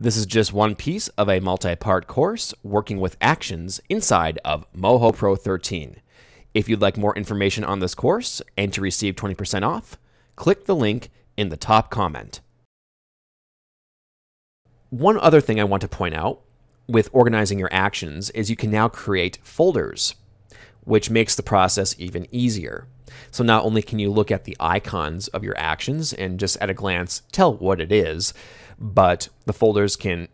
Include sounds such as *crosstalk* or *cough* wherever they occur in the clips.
This is just one piece of a multi-part course working with actions inside of Moho Pro 13. If you'd like more information on this course and to receive 20% off, click the link in the top comment. One other thing I want to point out with organizing your actions is you can now create folders, which makes the process even easier. So not only can you look at the icons of your actions and just at a glance tell what it is, but the folders can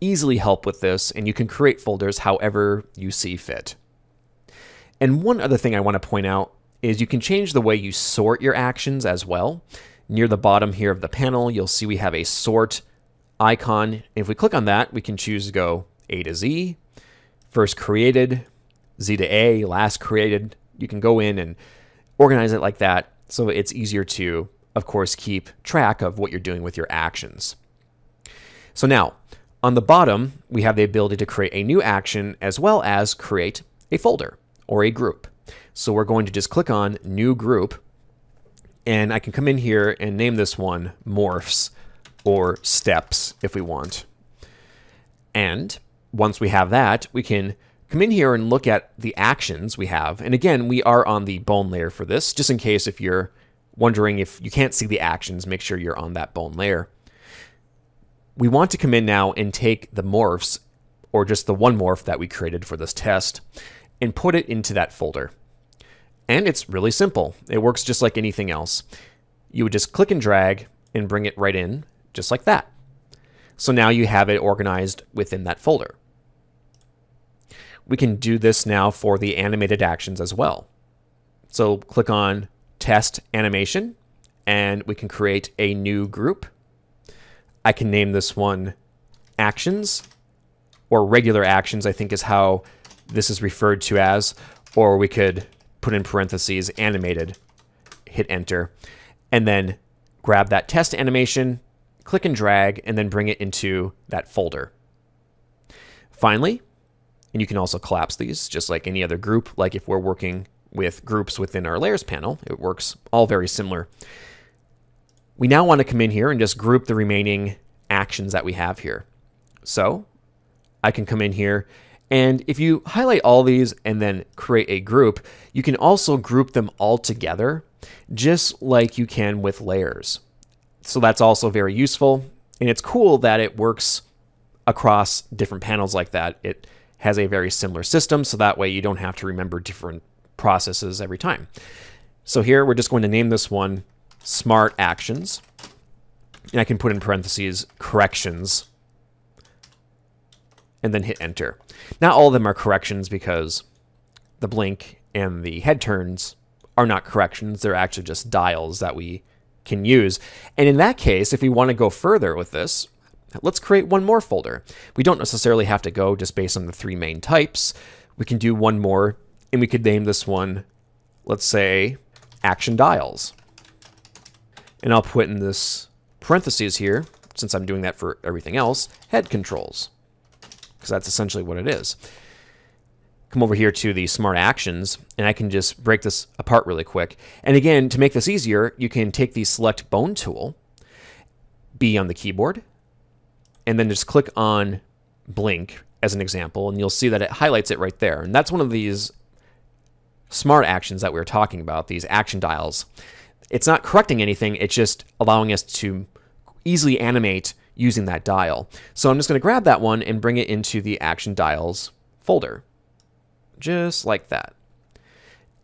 easily help with this and you can create folders however you see fit. And one other thing I want to point out is you can change the way you sort your actions as well. Near the bottom here of the panel, you'll see we have a sort icon. If we click on that, we can choose to go A to Z, first created, Z to A, last created. You can go in and organize it like that so it's easier to, of course, keep track of what you're doing with your actions. So now, on the bottom, we have the ability to create a new action as well as create a folder or a group. So we're going to just click on New Group, and I can come in here and name this one Morphs or Steps if we want. And once we have that, we can come in here and look at the actions we have. And again, we are on the bone layer for this, just in case if you're wondering if you can't see the actions, make sure you're on that bone layer. We want to come in now and take the morphs, or just the one morph that we created for this test, and put it into that folder. And it's really simple. It works just like anything else. You would just click and drag and bring it right in, just like that. So now you have it organized within that folder. We can do this now for the animated actions as well. So click on Test Animation, and we can create a new group. I can name this one Actions, or Regular Actions, I think is how this is referred to as, or we could put in parentheses animated, hit enter, and then grab that test animation, click and drag, and then bring it into that folder. Finally, and you can also collapse these just like any other group, like if we're working with groups within our layers panel, it works all very similar. We now want to come in here and just group the remaining actions that we have here. So I can come in here and if you highlight all these and then create a group, you can also group them all together, just like you can with layers. So that's also very useful. And it's cool that it works across different panels like that. It has a very similar system, so that way you don't have to remember different processes every time. So here we're just going to name this one Smart Actions. And I can put in parentheses corrections and then hit enter. Not all of them are corrections because the blink and the head turns are not corrections. They're actually just dials that we can use. And in that case, if we want to go further with this, let's create one more folder. We don't necessarily have to go just based on the three main types. We can do one more, and we could name this one, let's say, action dials. And I'll put in this parentheses here, since I'm doing that for everything else, head controls because that's essentially what it is. Come over here to the smart actions, and I can just break this apart really quick. And again, to make this easier, you can take the select bone tool, B on the keyboard, and then just click on blink as an example, and you'll see that it highlights it right there. And that's one of these smart actions that we were talking about, these action dials. It's not correcting anything, it's just allowing us to easily animate using that dial. So I'm just going to grab that one and bring it into the action dials folder, just like that.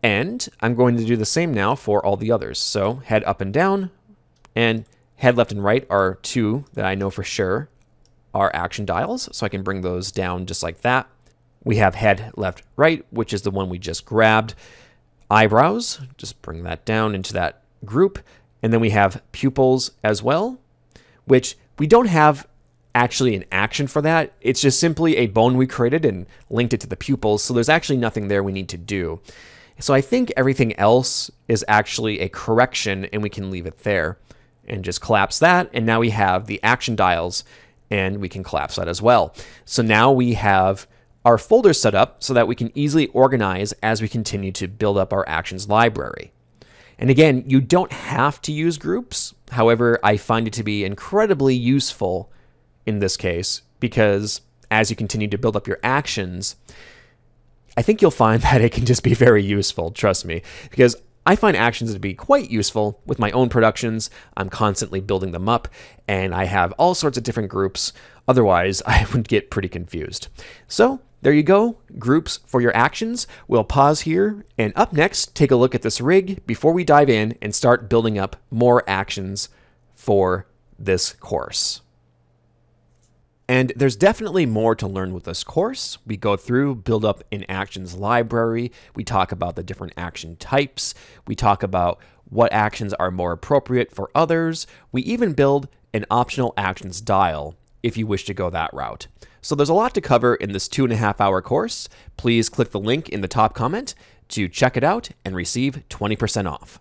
And I'm going to do the same now for all the others. So head up and down and head left and right are two that I know for sure are action dials. So I can bring those down just like that. We have head left right, which is the one we just grabbed. Eyebrows, just bring that down into that group. And then we have pupils as well, which we don't have actually an action for that. It's just simply a bone we created and linked it to the pupils. So there's actually nothing there we need to do. So I think everything else is actually a correction and we can leave it there and just collapse that. And now we have the action dials and we can collapse that as well. So now we have our folder set up so that we can easily organize as we continue to build up our actions library. And again, you don't have to use groups. However, I find it to be incredibly useful in this case because as you continue to build up your actions, I think you'll find *laughs* that it can just be very useful, trust me, because I find actions to be quite useful with my own productions. I'm constantly building them up, and I have all sorts of different groups. Otherwise, *laughs* I would get pretty confused. So, there you go, groups for your actions. We'll pause here, and up next, take a look at this rig before we dive in and start building up more actions for this course. And there's definitely more to learn with this course. We go through, build up an actions library. We talk about the different action types. We talk about what actions are more appropriate for others. We even build an optional actions dial if you wish to go that route. So there's a lot to cover in this two and a half hour course. Please click the link in the top comment to check it out and receive 20% off.